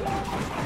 Let's go.